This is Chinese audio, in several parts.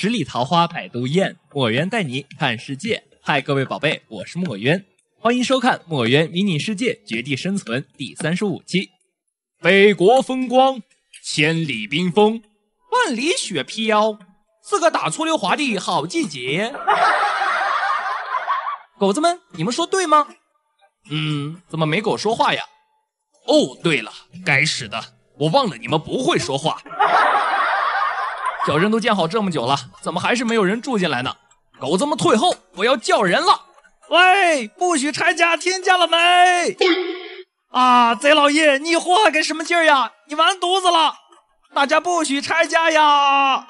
十里桃花百度艳，墨渊带你看世界。嗨，各位宝贝，我是墨渊，欢迎收看《墨渊迷你世界绝地生存》第三十五期。北国风光，千里冰封，万里雪飘，是个打出溜滑的好季节。狗子们，你们说对吗？嗯，怎么没狗说话呀？哦，对了，该死的，我忘了你们不会说话。小镇都建好这么久了，怎么还是没有人住进来呢？狗子们退后，我要叫人了。喂，不许拆家，听见了没？啊，贼老爷，你祸害个什么劲儿呀？你完犊子了！大家不许拆家呀！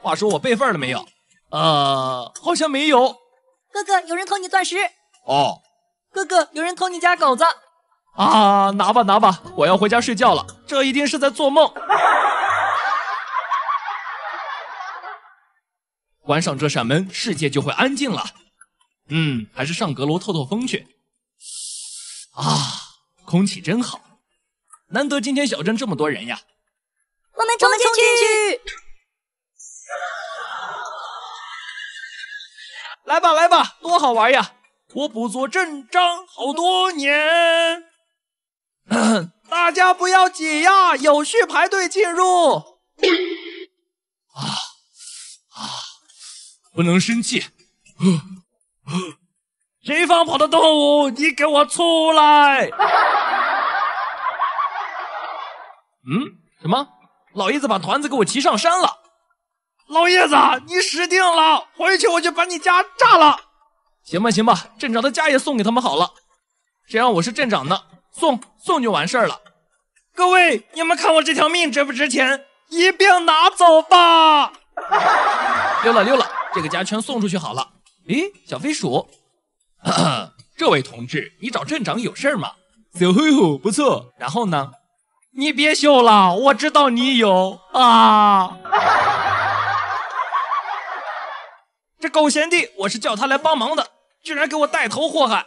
话说我备份了没有？呃，好像没有。哥哥，有人偷你钻石。哦，哥哥，有人偷你家狗子。啊，拿吧拿吧，我要回家睡觉了。这一定是在做梦。关上这扇门，世界就会安静了。嗯，还是上阁楼透透风去。啊，空气真好，难得今天小镇这么多人呀。我们冲进去！来吧来吧，多好玩呀！我不做镇长好多年。大家不要挤呀，有序排队进入。啊啊！不能生气。谁放跑的动物？你给我出来！嗯？什么？老爷子把团子给我骑上山了！老爷子，你死定了！回去我就把你家炸了！行吧行吧，镇长的家也送给他们好了。谁让我是镇长呢？送送就完事儿了。各位，你们看我这条命值不值钱？一并拿走吧。溜了溜了，这个家全送出去好了。咦，小飞鼠，这位同志，你找镇长有事吗？小黑虎，不错。然后呢？你别秀了，我知道你有啊。这狗贤弟，我是叫他来帮忙的，居然给我带头祸害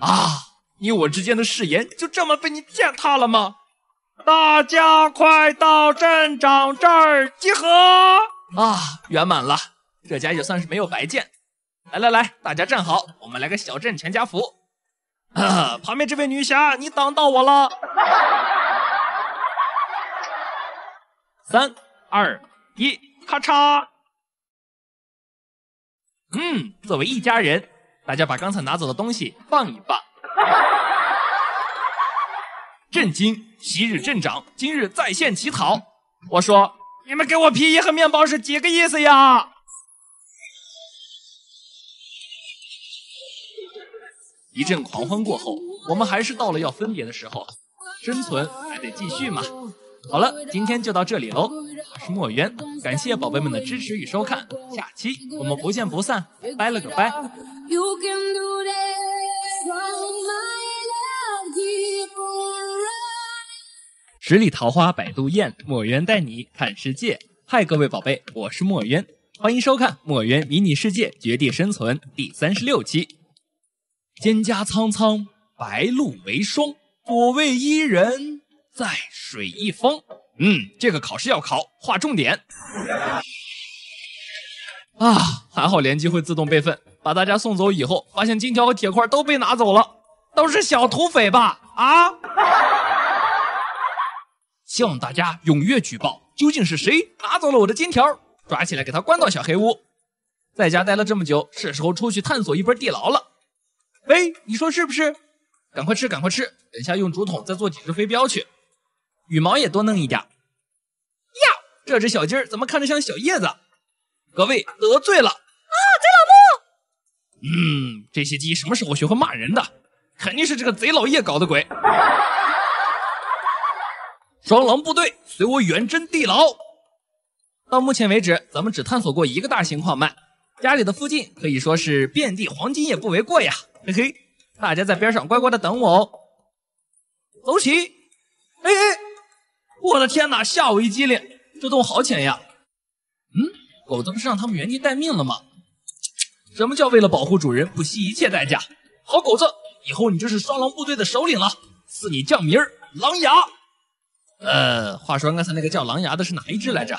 啊！你我之间的誓言就这么被你践踏了吗？大家快到镇长这儿集合！啊，圆满了，这家也算是没有白见。来来来，大家站好，我们来个小镇全家福。啊，旁边这位女侠，你挡到我了。三二一，咔嚓！嗯，作为一家人，大家把刚才拿走的东西放一放。震惊！昔日镇长今日在线乞讨。我说，你们给我皮衣和面包是几个意思呀？一阵狂欢过后，我们还是到了要分别的时候。生存还得继续嘛。好了，今天就到这里喽。我是墨渊，感谢宝贝们的支持与收看，下期我们不见不散，拜了个拜。十里桃花百度艳，墨渊带你看世界。嗨，各位宝贝，我是墨渊，欢迎收看《墨渊迷你世界绝地生存》第三十六期。蒹葭苍苍，白露为霜，所谓伊人，在水一方。嗯，这个考试要考，划重点。啊，还好联机会自动备份，把大家送走以后，发现金条和铁块都被拿走了，都是小土匪吧？啊！希望大家踊跃举报，究竟是谁拿走了我的金条？抓起来，给他关到小黑屋。在家待了这么久，是时候出去探索一波地牢了。喂，你说是不是？赶快吃，赶快吃，等下用竹筒再做几只飞镖去。羽毛也多弄一点。呀，这只小鸡儿怎么看着像小叶子？各位得罪了啊，贼老木！嗯，这些鸡什么时候学会骂人的？肯定是这个贼老叶搞的鬼。双狼部队，随我远征地牢。到目前为止，咱们只探索过一个大型矿脉，家里的附近可以说是遍地黄金也不为过呀。嘿嘿，大家在边上乖乖的等我哦。走起！哎哎，我的天哪，吓我一激灵！这洞好浅呀。嗯，狗子不是让他们原地待命了吗？什么叫为了保护主人不惜一切代价？好狗子，以后你就是双狼部队的首领了，赐你将名狼牙。呃，话说刚才那个叫狼牙的是哪一只来着？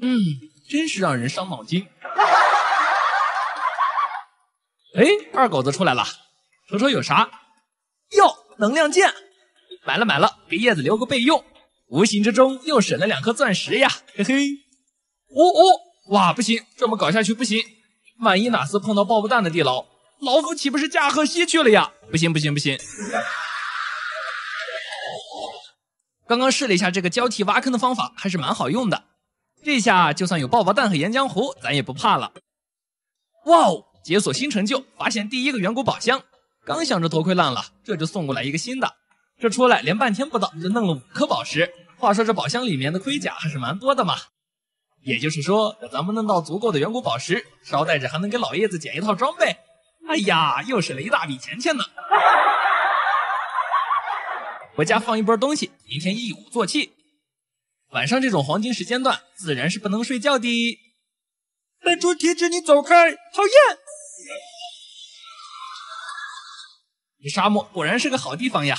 嗯，真是让人伤脑筋。哎，二狗子出来了，瞅瞅有啥？哟，能量剑，买了买了，给叶子留个备用。无形之中又省了两颗钻石呀，嘿嘿。哦哦，哇，不行，这么搞下去不行。万一哪次碰到爆不弹的地牢，老夫岂不是驾鹤西去了呀？不行不行不行！刚刚试了一下这个交替挖坑的方法，还是蛮好用的。这下就算有爆爆蛋和岩浆糊，咱也不怕了。哇哦，解锁新成就，发现第一个远古宝箱。刚想着头盔烂了，这就送过来一个新的。这出来连半天不到，就弄了五颗宝石。话说这宝箱里面的盔甲还是蛮多的嘛。也就是说，咱们弄到足够的远古宝石，捎带着还能给老爷子捡一套装备。哎呀，又省了一大笔钱钱呢！回家放一波东西，明天一鼓作气。晚上这种黄金时间段，自然是不能睡觉的。弹珠体质，你走开，讨厌！这沙漠果然是个好地方呀，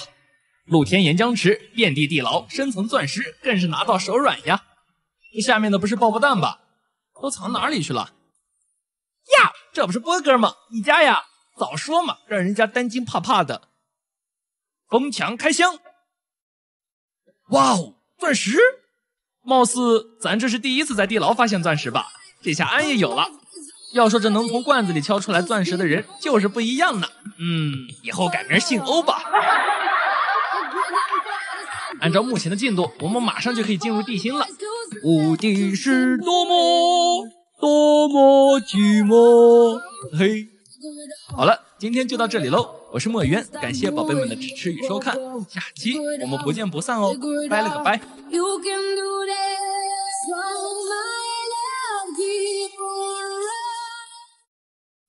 露天岩浆池，遍地地牢，深层钻石，更是拿到手软呀。这下面的不是爆爆弹吧？都藏哪里去了？呀，这不是波哥吗？你家呀？早说嘛，让人家担惊怕怕的。封墙开箱。哇哦，钻石！貌似咱这是第一次在地牢发现钻石吧？这下安也有了。要说这能从罐子里敲出来钻石的人，就是不一样呢。嗯，以后改名姓欧吧。按照目前的进度，我们马上就可以进入地心了。无敌是多么多么寂寞。嘿，好了，今天就到这里喽。我是墨渊，感谢宝贝们的支持与收看，下期我们不见不散哦，拜了个拜。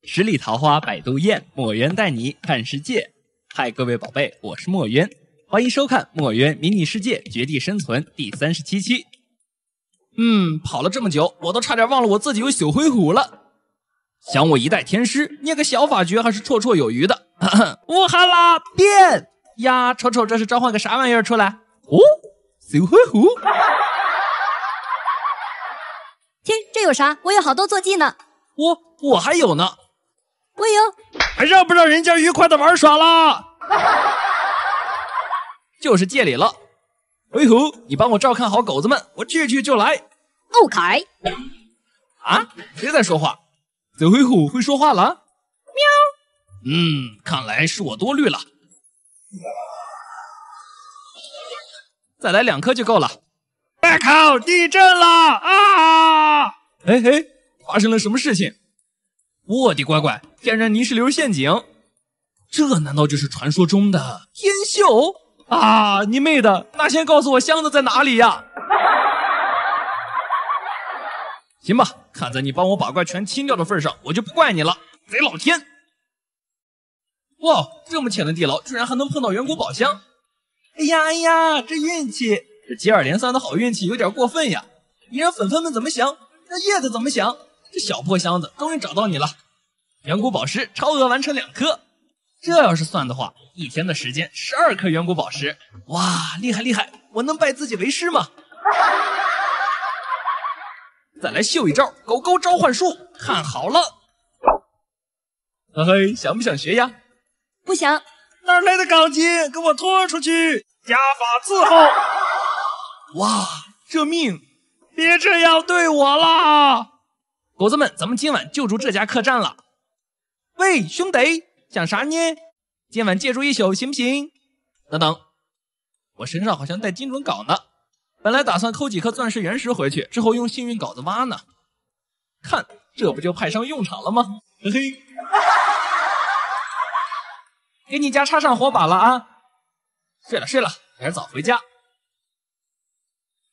十里桃花百度宴，墨渊带你看世界。嗨，各位宝贝，我是墨渊，欢迎收看《墨渊迷你世界绝地生存》第三十七期。嗯，跑了这么久，我都差点忘了我自己有小灰虎了。想我一代天师，捏个小法诀还是绰绰有余的。乌哈拉变呀，瞅瞅这是召唤个啥玩意儿出来？哦，小灰虎。听，这有啥？我有好多坐骑呢。我我还有呢。我有。还让不让人家愉快的玩耍啦？就是借礼了。灰虎，你帮我照看好狗子们，我去去就来。OK。啊？谁在说话？小灰虎会说话了？喵。嗯，看来是我多虑了。再来两颗就够了。我靠！地震了啊！哎哎，发生了什么事情？我的乖乖，天然泥石流陷阱！这难道就是传说中的天秀？啊！你妹的！那先告诉我箱子在哪里呀？行吧，看在你帮我把怪全清掉的份上，我就不怪你了。贼老天！哇，这么浅的地牢，居然还能碰到远古宝箱！哎呀哎呀，这运气，这接二连三的好运气有点过分呀！你让粉粉们怎么想？让叶子怎么想？这小破箱子终于找到你了，远古宝石超额完成两颗。这要是算的话，一天的时间十二颗远古宝石，哇，厉害厉害！我能拜自己为师吗？再来秀一招狗狗召唤术，看好了！嘿嘿，想不想学呀？不行。哪来的钢筋？给我拖出去！家法伺候。哇，这命！别这样对我啦！狗子们，咱们今晚就住这家客栈了。喂，兄弟！想啥呢？今晚借住一宿行不行？等等，我身上好像带精准镐呢。本来打算抠几颗钻石原石回去，之后用幸运镐子挖呢。看，这不就派上用场了吗？嘿嘿，给你家插上火把了啊！睡了睡了，明儿早回家。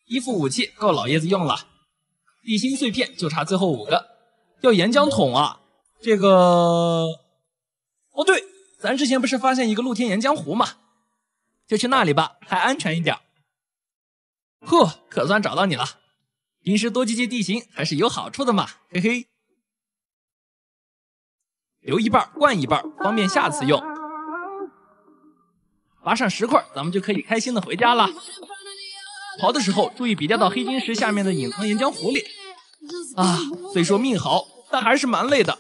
衣服武器够老爷子用了，地心碎片就差最后五个。要岩浆桶啊，这个。哦对，咱之前不是发现一个露天岩浆湖吗？就去那里吧，还安全一点。呵，可算找到你了。平时多记记地形还是有好处的嘛，嘿嘿。留一半，灌一半，方便下次用。拔上十块，咱们就可以开心的回家了。跑的时候注意别掉到黑晶石下面的隐藏岩浆湖里。啊，虽说命好，但还是蛮累的。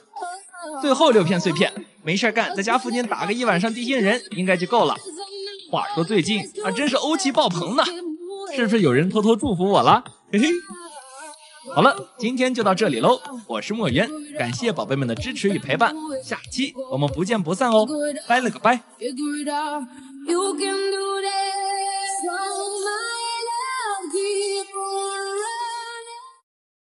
最后六片碎片，没事干，在家附近打个一晚上地心人应该就够了。话说最近啊，真是欧气爆棚呢，是不是有人偷偷祝福我了？嘿嘿。好了，今天就到这里喽，我是墨渊，感谢宝贝们的支持与陪伴，下期我们不见不散哦，拜了个拜。You can do this.